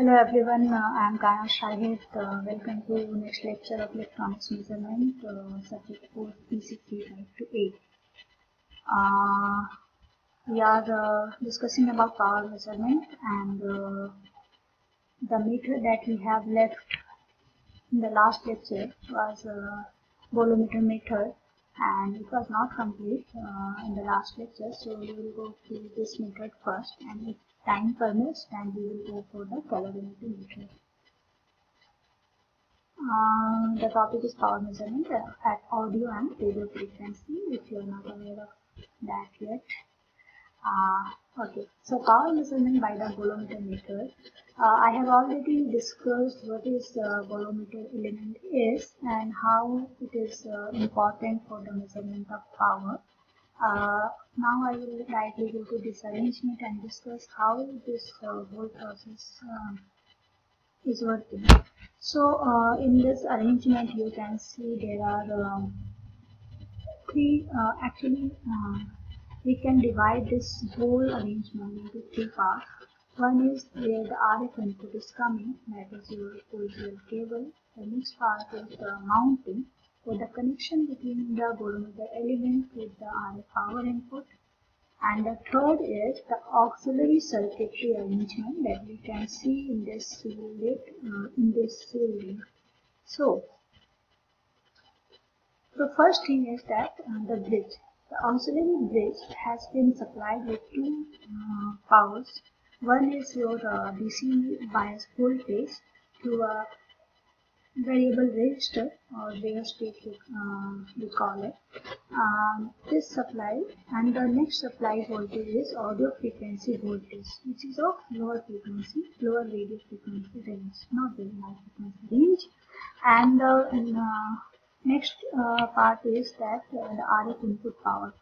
Hello everyone, uh, I am Kayenat Shahid. Uh, welcome to next lecture of electronics measurement, uh, subject for PC3 to 8. Uh, we are uh, discussing about power measurement and uh, the method that we have left in the last lecture was uh, bolometer method and it was not complete in the last lecture so we will go through this method first and if time permits then we will go for the calorimeter method. Uh, the topic is power measurement uh, at audio and radio frequency if you are not aware of that yet. Uh, okay, so power measurement by the bolometer method. Uh, I have already discussed what is uh, bolometer element is and how it is uh, important for the measurement of power. Uh, now I will directly go to this arrangement and discuss how this uh, whole process um, is working. So uh, in this arrangement you can see there are um, three actually we can divide this whole arrangement into three parts. One is where the RF input is coming, that is your coaxial cable. The next part is the mounting, or the connection between the bolometer element with the RF power input. And the third is the auxiliary circuitry arrangement that we can see in this unit, uh, in this unit. So, the first thing is that uh, the bridge. The auxiliary bridge has been supplied with two uh, powers. One is your uh, DC bias voltage to a variable resistor or state uh, we call it. Um, this supply and the next supply voltage is audio frequency voltage which is of lower frequency, lower radio frequency range, not very high frequency range. And uh, in, uh, Next uh, part is that uh, the RF input power.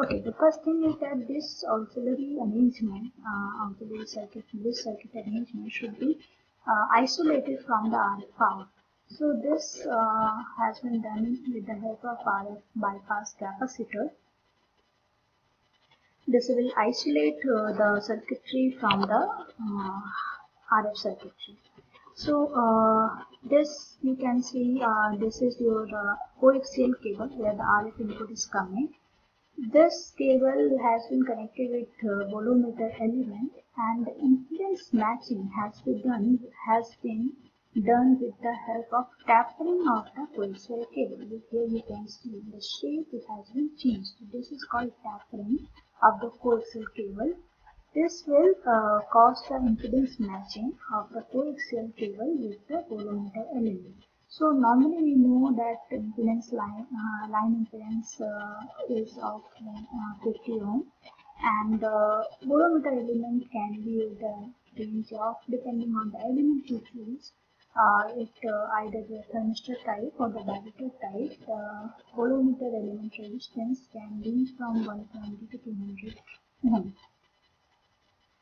Okay, the first thing is that this auxiliary arrangement, uh, auxiliary circuit, this circuit arrangement should be uh, isolated from the RF power. So this uh, has been done with the help of RF bypass capacitor. This will isolate uh, the circuitry from the RF circuitry. So uh, this you can see uh, this is your uh, coaxial cable where the RF input is coming. This cable has been connected with uh, bolometer element and the impedance matching has been done has been done with the help of tapering of the coaxial cable. Here you can see the shape it has been changed. This is called tapering of the coaxial cable this will uh, cause the impedance matching of the coaxial cable with the bolometer element. So normally we know that impedance line, uh, line impedance uh, is of uh, 50 ohm and the bolometer element can be the range of depending on the element you choose uh, it uh, either the thermistor type or the barretter type, the bolometer element resistance can range from 120 to 200 ohm.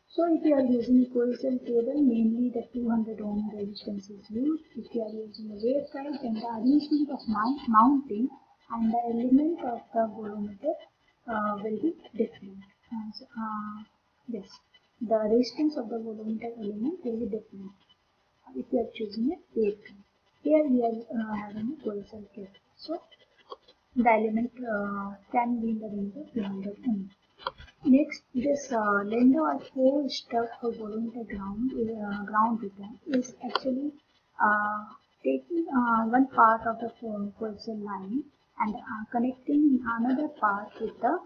So if you are using a coaxial cable, mainly the 200 ohm resistance is used. If you are using a waveguide, then the arrangement of mount mounting and the element of the bolometer uh, will be different. As, uh, yes, the resistance of the bolometer element will be different if you are choosing a waveguide. Here we are uh, having a coaxial cable. So the element uh, can be in the range of 200 ohm. Next, this uh, lender or four stuck for bolometer ground uh, ground is actually uh, taking uh, one part of the coaxial line and uh, connecting another part with the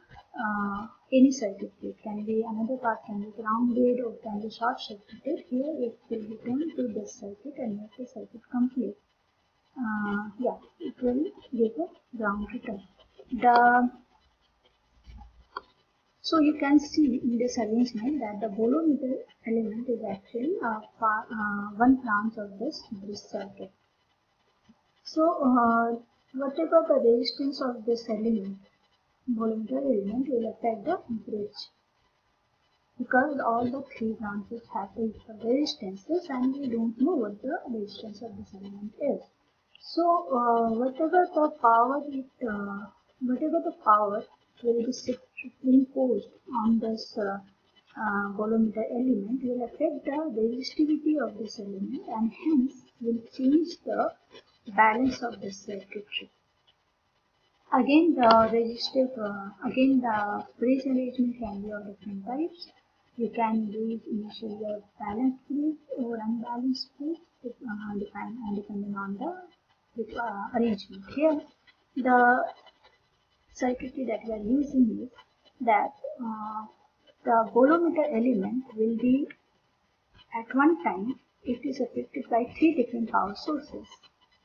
uh, any circuit. It can be another part can be grounded or can be short circuited. Here it will return to this circuit and make the circuit complete. Uh, yeah, it will give a ground return. The so you can see in this arrangement that the bolometer element is actually uh, uh, one branch of this bridge circuit. So uh, whatever the resistance of this element, bolometer element will affect the bridge because all the three branches have the resistances and we don't know what the resistance of this element is. So uh, whatever the power it, uh, whatever the power will be imposed on this uh, uh, element will affect the resistivity of this element and hence will change the balance of the circuitry. Again the resistive, uh, again the bridge arrangement can be of different types. You can use initially a balanced bridge or unbalanced bridge uh, depend, uh, depending on the uh, arrangement. Here the circuitry that we are using is that uh, the bolometer element will be at one time it is affected by three different power sources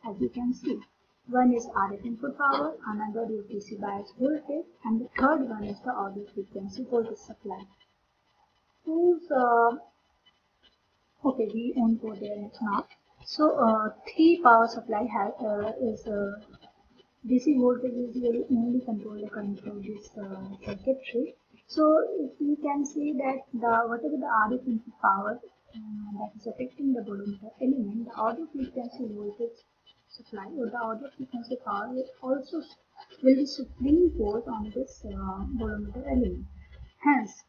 as you can see. One is RF input power, another is DC bias voltage, and the third one is the audio frequency voltage supply. Whose uh, okay, we won't go there now. So uh, three power supply has uh, is uh, DC voltage is will only control the current from this uh, circuitry. So we can see that the whatever the RF input power uh, that is affecting the bolometer element, the audio frequency voltage supply or the audio frequency power will also will be superimposed on this uh, bolometer element. Hence,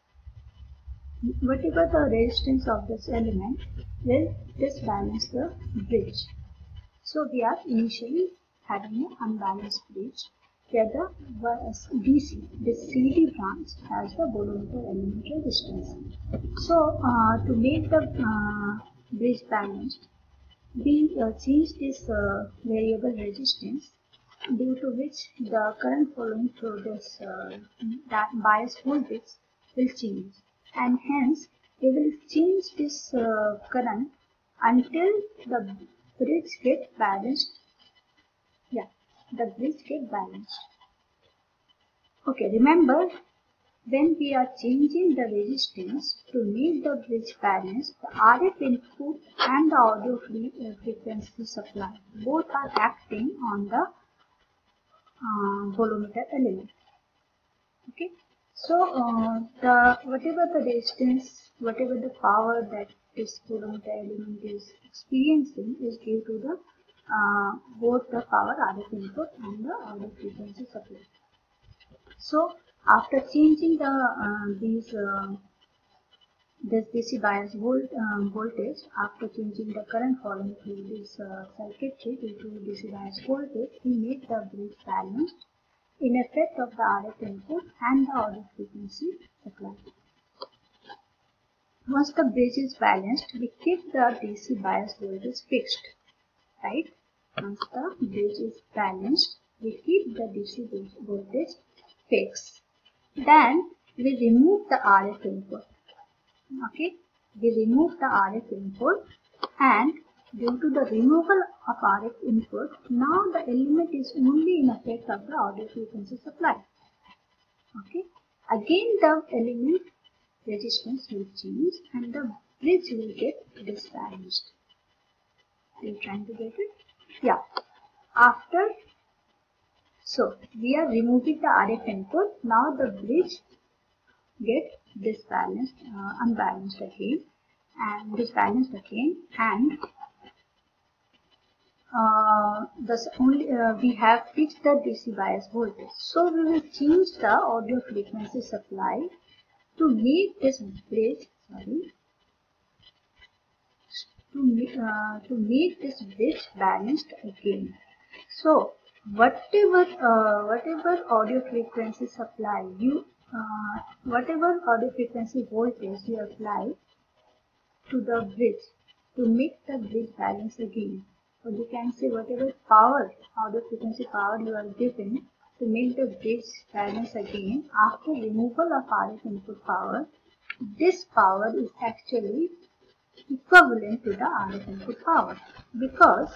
whatever the resistance of this element will disbalance the bridge. So we are initially having an unbalanced bridge where the DC, the CD branch has the bolometer element resistance. So uh, to make the uh, bridge balanced, we uh, change this uh, variable resistance due to which the current flowing through this uh, that bias voltage will change. And hence we will change this uh, current until the bridge get balanced. Yeah the bridge get balanced. Okay remember when we are changing the resistance to make the bridge balance, the RF input and the audio uh, frequency supply both are acting on the uh, element. Okay, so uh, the whatever the resistance, whatever the power that this bolometer element is experiencing is due to the uh, both the power RF input and the audio frequency supply. So after changing the uh, these uh, this DC bias volt, uh, voltage, after changing the current flowing through this uh, circuitry due to DC bias voltage, we make the bridge balanced in effect of the RF input and the audio frequency supply. Once the bridge is balanced, we keep the DC bias voltage fixed, right? Once the bridge is balanced, we keep the DC voltage fixed. Then we remove the RF input. Okay, we remove the RF input and due to the removal of RF input, now the element is only in effect of the audio frequency supply. Okay, again the element resistance will change and the bridge will get disbalanced. Are you trying to get it? Yeah. After so we are removing the RF input. Now the bridge get disbalanced, uh, unbalanced again and disbalanced again and uh, thus only uh, we have fixed the DC bias voltage. So we will change the audio frequency supply to make this bridge sorry to, uh, to make this bridge balanced again. So whatever uh, whatever audio frequency supply you uh, whatever audio frequency voltage you apply to the bridge to make the bridge balance again. Or you can say whatever power audio frequency power you are given to make the bridge balance again after removal of RF input power this power is actually equivalent to the RF input power. Because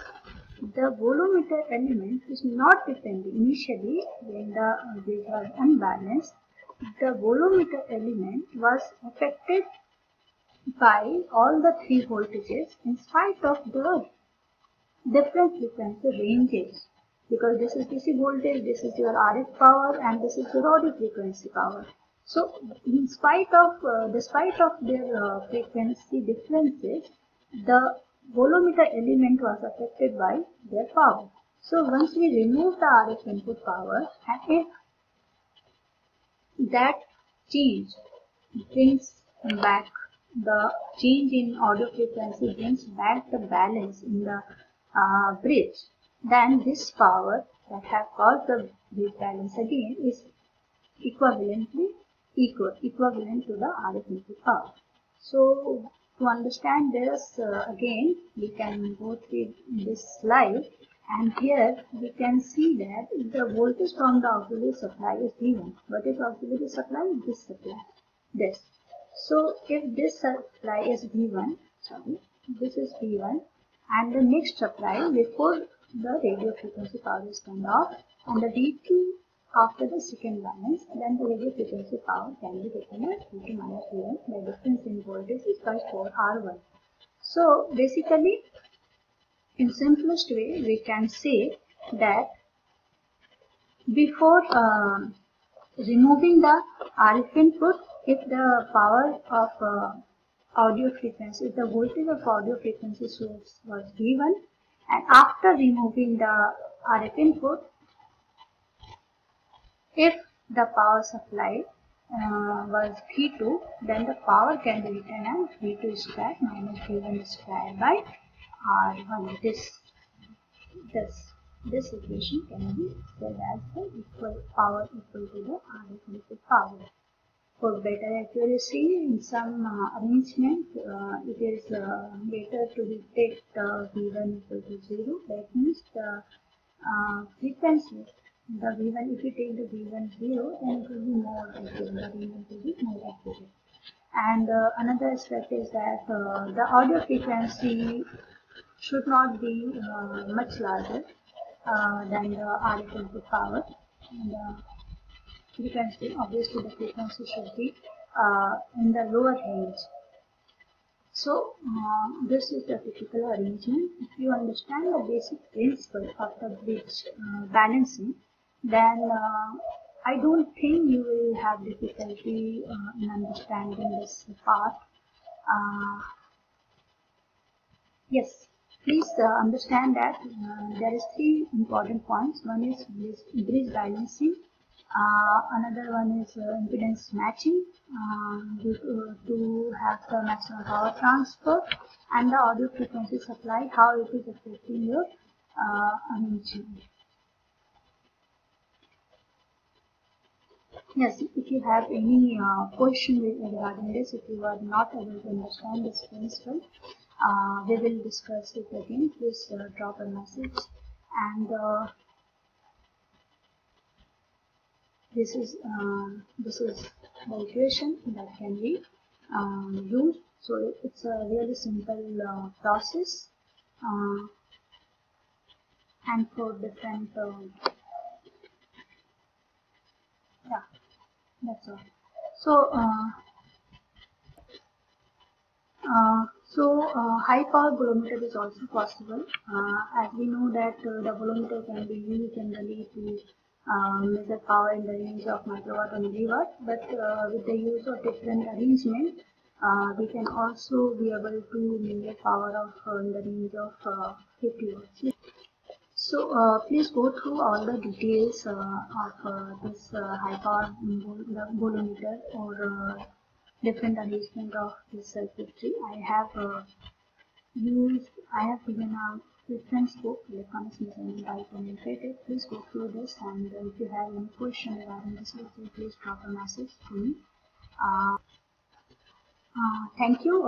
the bolometer element is not dependent initially when the bridge was unbalanced. The bolometer element was affected by all the three voltages in spite of the different frequency ranges because this is DC voltage, this is your RF power and this is your audio frequency power. So in spite of, uh, despite of their uh, frequency differences, the bolometer element was affected by their power. So once we remove the RF input power and if that change brings back the change in audio frequency brings back the balance in the uh, bridge, then this power that have caused the bridge balance again is equivalently equal equivalent to the RF input power. So to understand this uh, again we can go through this slide and here we can see that the voltage from the auxiliary supply is V1. What is auxiliary supply? This supply. This. So if this supply is V1, sorry, this is V1 and the next supply before the radio frequency power is turned off and the V2 after the second balance, then the radio frequency power can be written as V2 minus V1. The difference in voltage is by 4 R1. So basically, in simplest way, we can say that before uh, removing the RF input, if the power of uh, audio frequency, if the voltage of audio frequency source was V1, and after removing the RF input, if the power supply uh, was V2, then the power can be written as V2 square minus V1 square by R1. This, this, this equation can be said as the equal power equal to the RF input power. For better accuracy, in some uh, arrangement, uh, it is uh, better to detect V1 equal to 0. That means the uh, frequency the V1, if you take the V1 0, then it will be more accurate, the V1 will be more accurate. And uh, another aspect is that uh, the audio frequency should not be uh, much larger uh, than the RF input power. And the frequency, obviously the frequency should be uh, in the lower range. So uh, this is the typical arrangement. If you understand the basic principle of the bridge balancing, then uh, I don't think you will have difficulty uh, in understanding this part. Uh, yes, please uh, understand that uh, there is three important points. One is bridge balancing. Uh, another one is impedance matching to, to have the maximum power transfer and the audio frequency supply, how it is affecting your arrangement. Yes, if you have any uh, question regarding this, if you are not able to understand this principle, uh, we will discuss it again. Please uh, drop a message and uh, this is uh, this is the equation that can be um, used. So it's a really simple uh, process and for different yeah that's all. So uh, uh, so uh, high power bolometer is also possible. Uh, as we know that uh, the bolometer can be used generally to uh, measure power in the range of microwatt or milliwatt but with the use of different arrangement we can also be able to measure power of in the range of 50 watts so uh, please go through all the details uh, of uh, this uh, high power bolometer or uh, different arrangement of this circuitry. I have uh, used, I have given a reference book, electronics measurement by penetrated. Please go through this and if you have any question regarding this please drop a message to me. thank you.